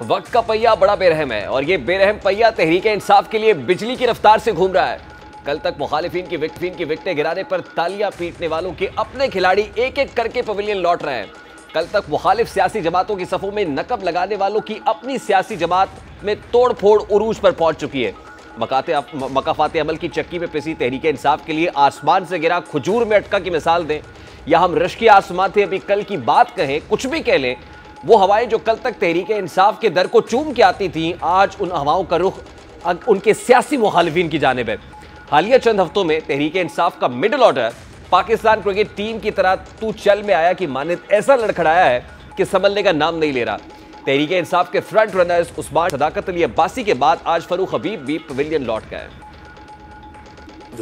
वक्त का पहिया बड़ा बेरहम है और ये बेरहम पहिया तहरीक इंसाफ के लिए बिजली की रफ्तार से घूम रहा है। कल तक मुखालिफिन की विकफीन की विकटें गिराने पर तालियाँ पीटने वालों के अपने खिलाड़ी एक एक करके पवेलियन लौट रहे हैं। कल तक मुखालिफ सियासी जमातों की सफों में नकब लगाने वालों की अपनी सियासी जमात में तोड़ फोड़ उरूज पर पहुँच चुकी है। मकाते मकाफात अमल की चक्की में पिसी तहरीक इंसाफ के लिए आसमान से गिरा खजूर में अटका की मिसाल दें। या हम रश की आसमान थे, अभी कल की बात कहें, कुछ भी कह लें वो हवाएँ जो कल तक तहरीक इंसाफ के दर को चूम के आती थी, आज उन हवाओं का रुख उनके सियासी मुखालफी की जानब है। हालिया चंद हफ्तों में तहरीक इंसाफ का middle order, Pakistan cricket team की तरह तू चल में आया कि मानित ऐसा लड़खड़ाया है कि संभलने का नाम नहीं ले रहा। तहरीक इंसाफ के फ्रंट रनर्स उस्मान सदाकत अली अब्बासी के बाद आज फरूख हबीब भी पवेलियन लौट गए।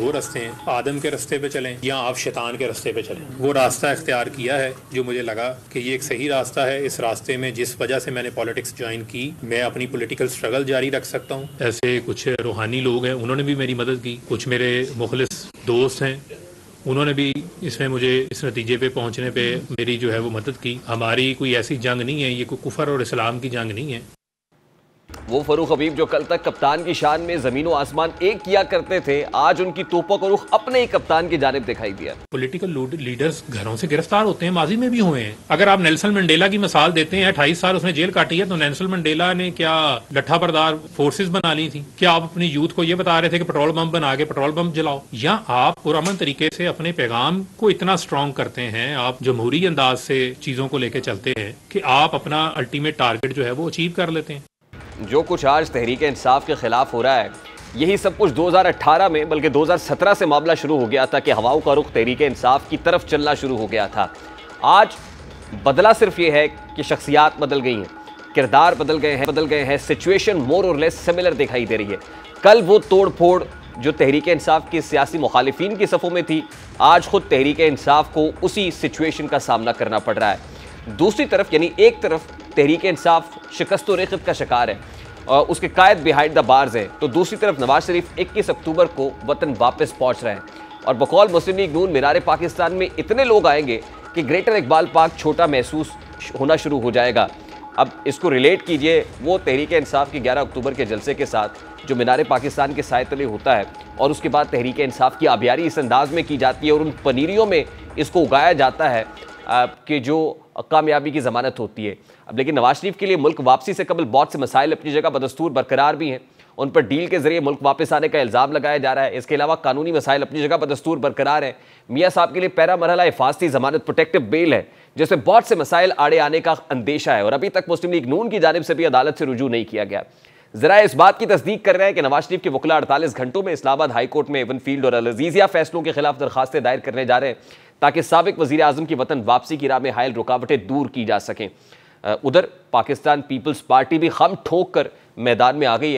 दो रास्ते हैं, आदम के रास्ते पे चलें या आप शैतान के रास्ते पे चलें। वो रास्ता इख्तियार किया है जो मुझे लगा कि ये एक सही रास्ता है। इस रास्ते में जिस वजह से मैंने पॉलिटिक्स ज्वाइन की, मैं अपनी पॉलिटिकल स्ट्रगल जारी रख सकता हूँ। ऐसे कुछ रूहानी लोग हैं, उन्होंने भी मेरी मदद की। कुछ मेरे मुखलिस दोस्त हैं, उन्होंने भी इसमें मुझे इस नतीजे पे पहुँचने पे मेरी जो है वो मदद की। हमारी कोई ऐसी जंग नहीं है, ये कोई कुफर और इस्लाम की जंग नहीं है। वो फरूख हबीब जो कल तक कप्तान की शान में ज़मीन व आसमान एक किया करते थे, आज उनकी तोपों का रुख अपने ही कप्तान की जानब दिखाई दिया। पॉलिटिकल लीडर्स घरों से गिरफ़्तार होते हैं, माजी में भी हुए हैं। अगर आप नेल्सन मंडेला की मिसाल देते हैं, अट्ठाईस साल उसने जेल काटी है तो नेल्सन मंडेला ने क्या लट्ठा बरदार फोर्सेज बना ली थी? क्या आप अपनी यूथ को ये बता रहे थे कि पेट्रोल पंप बना के पेट्रोल पंप जलाओ? या आप पुरमन तरीके से अपने पैगाम को इतना स्ट्रॉन्ग करते हैं, आप जमहूरी अंदाज से चीज़ों को लेकर चलते हैं, कि आप अपना अल्टीमेट टारगेट जो है वो अचीव कर लेते हैं? जो कुछ आज तहरीक इंसाफ के खिलाफ हो रहा है, यही सब कुछ 2018 में, बल्कि 2017 से मामला शुरू हो गया था कि हवाओं का रुख तहरीक इंसाफ की तरफ़ चलना शुरू हो गया था। आज बदला सिर्फ़ ये है कि शख्सियात बदल गई हैं, किरदार बदल गए हैं, बदल गए हैं सिचुएशन मोर और लेस सिमिलर दिखाई दे रही है। कल वो तोड़ फोड़ जो तहरीक इंसाफ की सियासी मुखालिफिन की सफ़ों में थी, आज खुद तहरीक इंसाफ को उसी सिचुएशन का सामना करना पड़ रहा है। दूसरी तरफ़, यानी एक तरफ़ तहरीक इंसाफ, शिकस्त रेखत का शिकार है और उसके कायद बिहाइंड द बार्स हैं। तो दूसरी तरफ़ नवाज़ शरीफ 21 अक्टूबर को वतन वापस पहुँच रहे हैं। और बकौल मुस्लिम लीग नून मीनार पाकिस्तान में इतने लोग आएँगे कि ग्रेटर इकबाल पार्क छोटा महसूस होना शुरू हो जाएगा। अब इसको रिलेट कीजिए, वो तहरीक इंसाफ के 11 अक्टूबर के जलसे के साथ जो मीनार पाकिस्तान के साय तले होता है, और उसके बाद तहरीक इंसाफ की आबियारी इस अंदाज में की जाती है और उन पनीरियों में इसको उगाया जाता है। कि जो कामयाबी की ज़मानत होती है। अब लेकिन नवाज़ शरीफ के लिए मुल्क वापसी से कबल बहुत से मसाइल अपनी जगह बदस्तूर बरकरार भी हैं। उन पर डील के ज़रिए मुल्क वापस आने का इल्ज़ाम लगाया जा रहा है। इसके अलावा कानूनी मसाइल अपनी जगह बदस्तूर बरकरार है। मियाँ साहब के लिए पैरा मरहला हिफाजती जमानत प्रोटेक्टिव बेल है, जिसमें बहुत से मसाइल आड़े आने का अंदेशा है और अभी तक मुस्लिम लीग नून की जानब से भी अदालत से रुजू नहीं किया गया। जरा इस बात की तस्दीक कर रहे हैं कि नवाज़ शरीफ के वकला अड़तालीस घंटों में इस्लामाबाद हाईकोर्ट में फ़ील्ड और अलजीजिया फैसलों के खिलाफ दरखास्तें दायर करने जा रहे हैं। ताकि सबक वज़ीर अजम की वतन वापसी की राह में हायल रुकावटें दूर की जा सकें। उधर पाकिस्तान पीपल्स पार्टी भी खम ठोक कर मैदान में आ गई है।